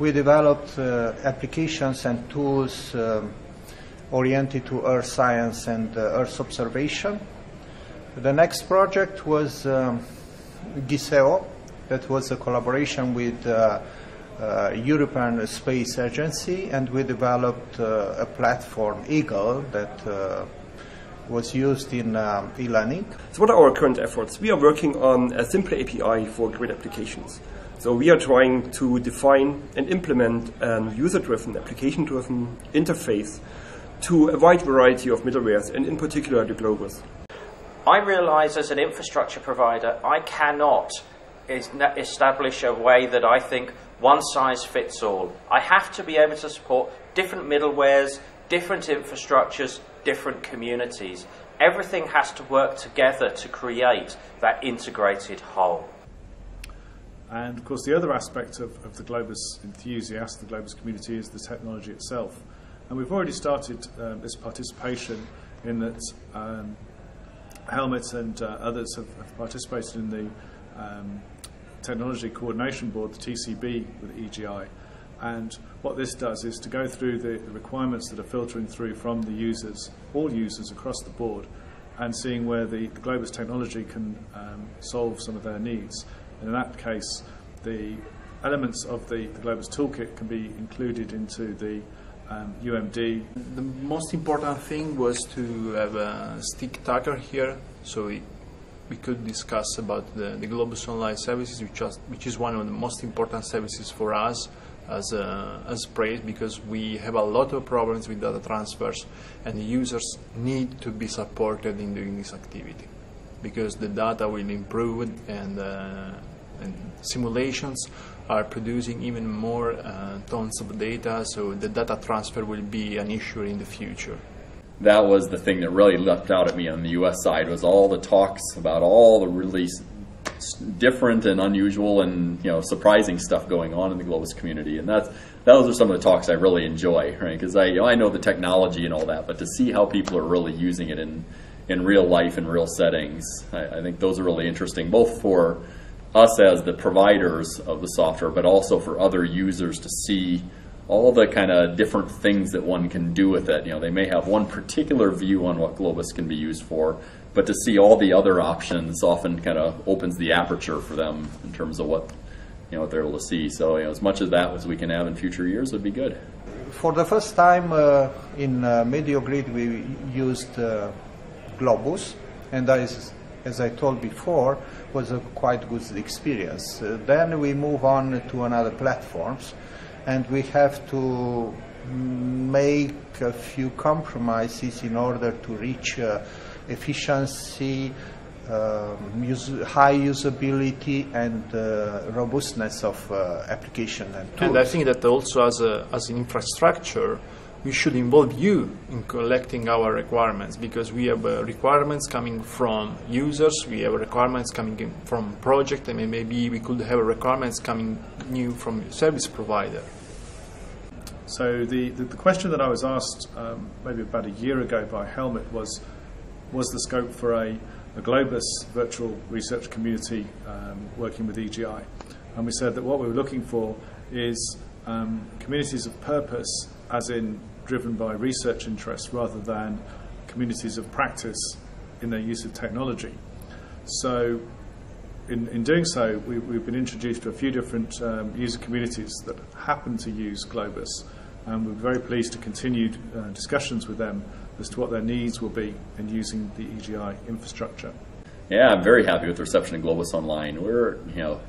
we developed uh, applications and tools um, oriented to earth science and uh, earth observation. The next project was um, GISEO, that was a collaboration with uh, uh, European Space Agency, and we developed uh, a platform, Eagle, that uh, was used in um, e-learning. So what are our current efforts? We are working on a simple API for grid applications. So we are trying to define and implement a user-driven, application-driven interface to a wide variety of middlewares, and in particular the Globus. I realize as an infrastructure provider, I cannot establish a way that I think one size fits all. I have to be able to support different middlewares, different infrastructures, different communities. Everything has to work together to create that integrated whole. And of course, the other aspect of, of the Globus enthusiast, the Globus community, is the technology itself. And we've already started um, this participation in that um, Helmut and uh, others have, have, participated in the um, Technology Coordination Board, the TCB, with EGI. And what this does is to go through the, the requirements that are filtering through from the users, all users across the board, and seeing where the, the Globus technology can um, solve some of their needs. And in that case, the elements of the, the Globus toolkit can be included into the um, UMD. The most important thing was to have a stick tagger here, so we, we could discuss about the, the Globus Online services, which, was, which is one of the most important services for us as a, as PRACE because we have a lot of problems with data transfers and the users need to be supported in doing this activity because the data will improve and, uh, and simulations are producing even more uh, tons of data so the data transfer will be an issue in the future that was the thing that really leapt out at me on the US side was all the talks about all the really different and unusual and you know surprising stuff going on in the Globus community, and that's those are some of the talks I really enjoy, right? Because I you know, I know the technology and all that, but to see how people are really using it in in real life in real settings, I, I think those are really interesting, both for us as the providers of the software, but also for other users to see all the kind of different things that one can do with it. You know, they may have one particular view on what Globus can be used for, but to see all the other options often kind of opens the aperture for them in terms of what you know what they're able to see. So you know, as much of that as we can have in future years would be good. For the first time uh, in uh, MeteoGrid, we used uh, Globus, and as, as I told before, was a quite good experience. Uh, then we move on to another platforms, and we have to make a few compromises in order to reach uh, efficiency, um, high usability and uh, robustness of uh, application and tools. And I think that also as, a, as an infrastructure, we should involve you in collecting our requirements because we have uh, requirements coming from users, we have requirements coming from project, and maybe we could have requirements coming new from service provider. So the, the, the question that I was asked um, maybe about a year ago by Helmut was, was the scope for a, a Globus virtual research community um, working with EGI. And we said that what we were looking for is um, communities of purpose, as in driven by research interests, rather than communities of practice in their use of technology. So in, in doing so, we, have been introduced to a few different um, user communities that happen to use Globus, and we're very pleased to continue uh, discussions with them as to what their needs will be in using the EGI infrastructure. Yeah, I'm very happy with the reception of Globus Online. We're, you know,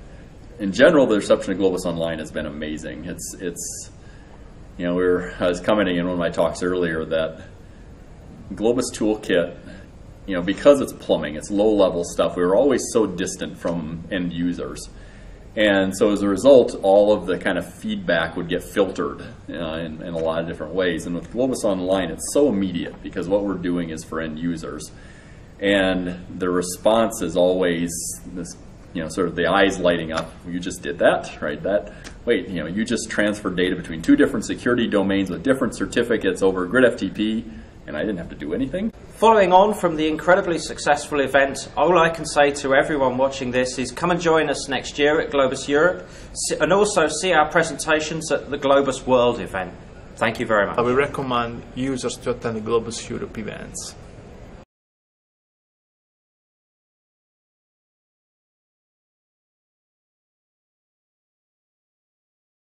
in general, the reception of Globus Online has been amazing. It's, it's, you know, we were, I was commenting in one of my talks earlier that Globus Toolkit, you know, because it's plumbing, it's low level stuff, we were always so distant from end users. And so as a result, all of the kind of feedback would get filtered uh, in, in, a lot of different ways. And with Globus Online, it's so immediate because what we're doing is for end users. And the response is always this, you know, sort of the eyes lighting up. You just did that, right? That, wait, you know, you just transferred data between two different security domains with different certificates over grid FTP, and I didn't have to do anything. following on from the incredibly successful event, all I can say to everyone watching this is come and join us next year at Globus Europe and also see our presentations at the Globus World event. Thank you very much. I will recommend users to attend the Globus Europe events.